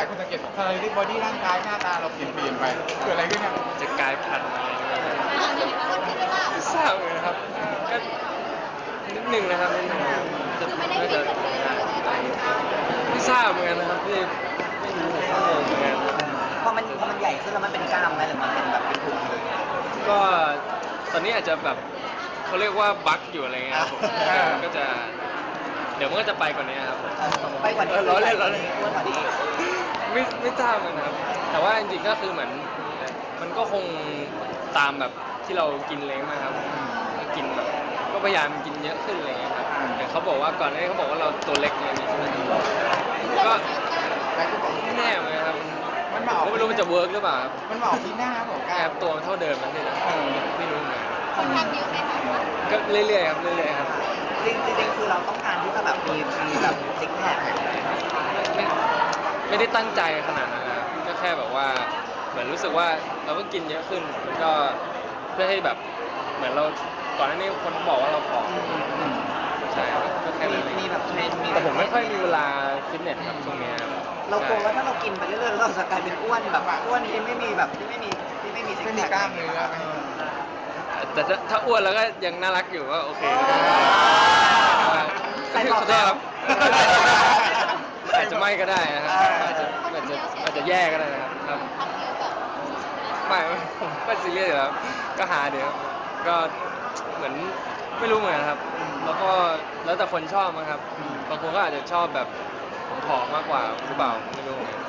ลายคนสังเกตเธอที่บอดี้ร่างกายหน้าตาเราเปลี่ยนเปลี่ยนไปเกิดอะไรขึ้นเนี่ยจะกลายพันธุ์อะไรอย่างเงี้ยไม่ทราบเลยนะครับก็นิดหนึ่งนะครับนิดหนึ่งจะน่จะไม่ทราบเหมือนกันนะครับพี่ไม่รู้เหมือนกันพอมันพอมันใหญ่ขึ้นแล้วมันเป็นกล้ามไหมหรือมันเป็นแบบเป็นพุงเลยก็ตอนนี้อาจจะแบบเขาเรียกว่าบั๊กอยู่อะไรเงี้ยครับผมก็จะเดี๋ยวมันก็จะไปกว่านี้ครับไปกว่านี้เออล้อเล่นล้อเล่นอ้วนกว่านี้ ไม่ไม่ทราบเหมือนกันครับ แต่ว่าจริงๆก็คือเหมือน มันก็คงตามแบบที่เรากินเล้งมาครับ กินแบบก็พยายามกินเยอะขึ้นอะไรเงี้ยครับแต่เขาบอกว่าก่อนหน้านี้เขาบอกว่าเราตัวเล็กอะไรอย่างงี้ใช่ไหมก็หลายคนบอกไม่แน่เหมือนกันครับมันมาออกก็ไม่รู้มันจะเวิร์กหรือเปล่าครับมันมาออกที่หน้าของแอการบตัวมันเท่าเดิมนะพี่นะเออไม่รู้เหมือนกันก็เรื่อยๆครับเรื่อยๆครับ จริงจริงๆคือเราต้องการที่จะแบบมีมีแบบซิกแพค ไม่ ไม่ได้ตั้งใจขนาดนั้นนะครับก็แค่แบบว่าเหมือนรู้สึกว่าเราก็กินเยอะขึ้นมันก็เพื่อให้แบบเหมือนเราก่อนหน้านี้คนบอกว่าเราผอมใช่ครับก็แค่มีนั้นเองมีแบบเทรนด์มีแต่ผมไม่ค่อยมีเวลาฟิตเนสครับช่วงนี้ครับเรากลัวว่าใช่ถ้าเรากินไปเรื่อยๆเราจะกลายเป็นอ้วนแบบอ้วนที่ไม่มีแบบที่ไม่มีที่ไม่มีซิกไม่แพมีคกล้ามเนื้อแต่ถ้าถ้าอ้วนแล้วก็ยังน่ารักอยู่ก็โอเคใส่ปลอกขอโทษครับ อาจจะไม่ก็ได้นะครับอาจจะอาจจะอาจจะแย่ก็ได้นะครับครับไม่ผมก็ซีเรียสอยู่แล้วก็หาเดี๋ยวก็เหมือนไม่รู้เหมือนกันครับ แล้วก็แล้วแต่คนชอบมั้งครับบางคนก็อาจจะชอบแบบผอมๆมากกว่าหรือเปล่าไม่รู้เหมือนกัน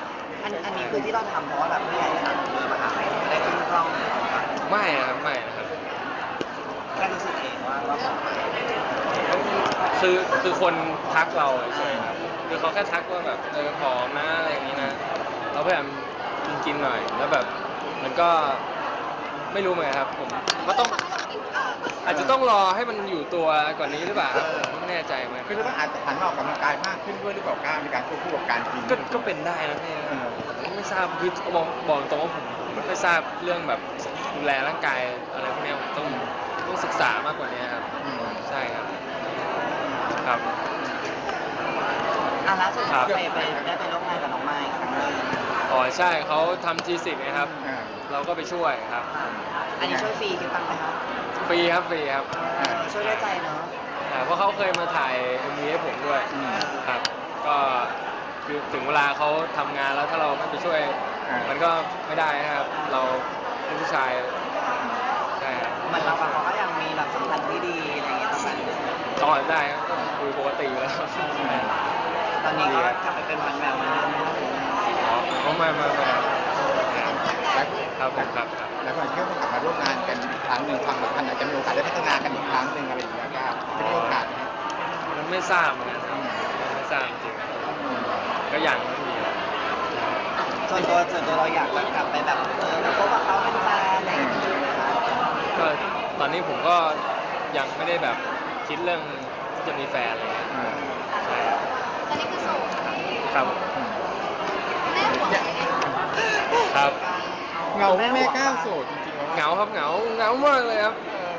อันอันนี้คือที่เราทำเพราะว่าแบบผู้ใหญ่สั่งเลยมาหาไม่ได้ขึ้นกล้องไม่นะครับไม่นะครับแค่รู้สึกเองว่าว่าผอมคือคือคนทักเราใช่ครับ คือเขาแค่ทักว่าแบบเออผอมนะอะไรอย่างนี้นะ เราพยายามกินกินๆหน่อย แล้วแบบมันก็ไม่รู้เหมือนกันครับ ผมก็ต้องอาจจะต้องรอให้มันอยู่ตัวกว่านี้หรือเปล่าครับผมไม่แน่ใจเหมือนคือกันเราต้องอาจจะหันมาออกกำลังกายมากขึ้นด้วยหรือเปล่ากล้ามในการควบคู่กับการกิน ก็ก็เป็นได้นะพี่เออ ผมไม่ทราบคือบอกบอกตรงว่าผมไม่ค่อยทราบเรื่องแบบดูแลร่างกายอะไรพวกเนี้ยผมต้องต้องศึกษามากกว่านี้ครับ อืมใช่ครับ ครับอะล่าสุด ครับไปไปได้ไปร่วมงานกับน้องไม้ครั้งหนึงอ๋อใช่เขาทำ G10 นะครับ อ่าเราก็ไปช่วยครับอะอันนี้ช่วยฟรีคิดตังค์ไหมครับฟรีครับฟรีครับเออช่วยด้วยใจเนาะอ่าเพราะเขาเคยมาถ่าย MV ให้ผมด้วยอืม ครับ ก็คือถึงเวลาเขาทำงานแล้วถ้าเราไม่ไปช่วย อ่ามั มันก็ไม่ได้นะครับ เราเป็นผู้ชายใช่ครับเหมือนเราเขาก็ยังมีแบบสัมพันธ์ที่ดีอะไรอย่างเงี้ยต่อกันต่อได้ครับก็คุยปกติอยู่แล้ว ตอนนี้ก็กลับไปเป็นหวันแววเหมือนเดิมอ๋อเขามามามาแล้วครับผมครับครับแล้วคนเชื่อว่ากลับมาร่วมงานกันอีกครั้งหนึ่งความสัมพันธ์อาจจะมีโอกาสได้พัฒนากันอีกครั้งหนึ่งอะไรอย่างเงี้ยครับจะมีโอกาสไหมมันไม่ทราบเหมือนกันครับไม่ทราบจริงๆก็ยังไม่มีส่วนตัวส่วนตัวเราอยากกลับไปแบบเออแล้วพบกับเขาเป็นแฟนอะไรอย่างเงี้ยก็ตอนนี้ผมก็ยังไม่ได้แบบคิดเรื่องที่จะมีแฟนอะไรเงี้ยใช่ ตอนนี้คือโสด ครับอืมแม่ห่วงอะไรไหมครับเงาแม่แม่ก้าวโสดจริงๆแล้วเหงาครับเหงาเหงามากเลยครับเออ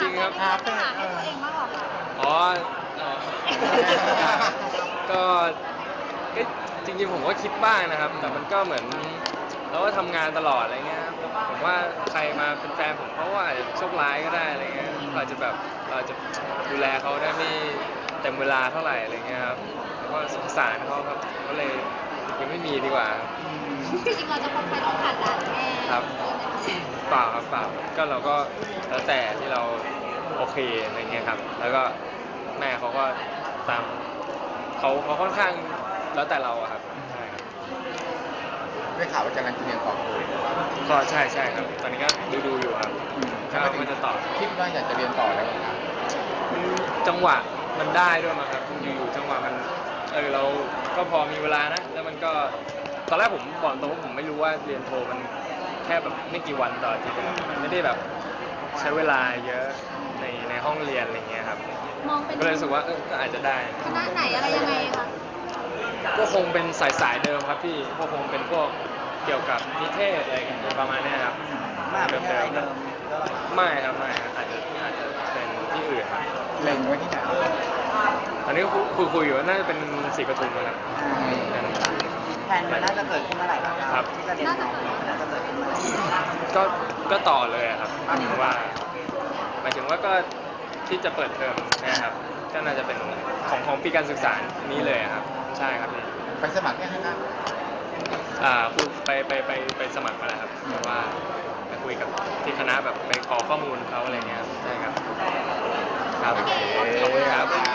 จริงครับ หาแต่หาให้ตัวเองมากกว่าค่ะอ๋อเอ่อก็ก็จริงๆผมก็คิดบ้างนะครับ แต่มันก็เหมือนเราก็ทำงานตลอดอะไรเงี้ยครับผมว่าใครมาเป็นแฟนผมเขาว่าอาจจะโชคร้ายก็ได้อะไรเงี้ยเราอาจจะแบบเราอาจจะดูแลเขาได้ไม่เต็มเวลาเท่าไหร่อะไรเงี้ยครับแล้ว ก็สงสารเขาครับก็เลยยังไม่มีดีกว่าครับจริงๆเราจะคบใครต้องผ่านด่านแม่ครับ เปล่าครับเปล่าก็เราก็แล้วแต่ที่เราโอเคอะไรเงี้ยครับ แล้วก็แม่เขาก็ตามเขาเขาค่อนข้างแล้วแต่เราอะครับใช่ครับได้ข่าวว่ากำลังจะเรียนต่อโทก็ใช่ใช่ครับ ตอนนี้ก็ดูดูอยู่ครับอืมก็มันจะต่อคิดว่าอยากจะเรียนต่อแล้วครับมันจังหวะมันได้ด้วยมั้งครับอยู่ๆจังหวะมัน เออเราก็พอมีเวลานะ แล้วมันก็ตอนแรกผมบอกตรงว่าผมไม่รู้ว่าเรียนโทมันแค่แบบไม่กี่วันต่ออาทิตย์นะครับมันไม่ได้แบบใช้เวลาเยอะในในห้องเรียนอะไรเงี้ยครับ มองเป็นก็เลยรู้สึกว่าเออก็อาจจะได้ คณะไหนอะไรยังไงคะก็คงเป็นสายสายๆเดิมครับพี่ก็คงเป็นพวกเกี่ยวกับนิเทศอะไรกันประมาณเนี้ยครับมหาวิทยาลัยเดิมก็ไม่ครับไม่ครับอาจจะอาจจะเป็นที่อื่นครับ เล็งไว้ที่ไหน อันนี้คุยคุยคุยอยู่ว่าน่าจะเป็นสีปทุมนะครับอืมแผนมันน่าจะเกิดขึ้นเมื่อไหร่ครับครับที่จะเรียนต่อน่าจะเกิดขึ้นเมื่อไหร่ก็ก็ต่อเลยอะครับหมายถึงว่าหมายถึงว่าก็ที่จะเปิดเทอมนะครับก็น่าจะเป็นของของปีการศึกษานี้เลยอะครับ ใช่ครับพี่ไปสมัครยังไงครับอ่าคุณไปไปไปไปสมัครมาแล้วครับแต่ว่าไปคุยกับที่คณะแบบไปขอข้อมูลเขาอะไรเงี้ยครับใช่ครับครับโอเค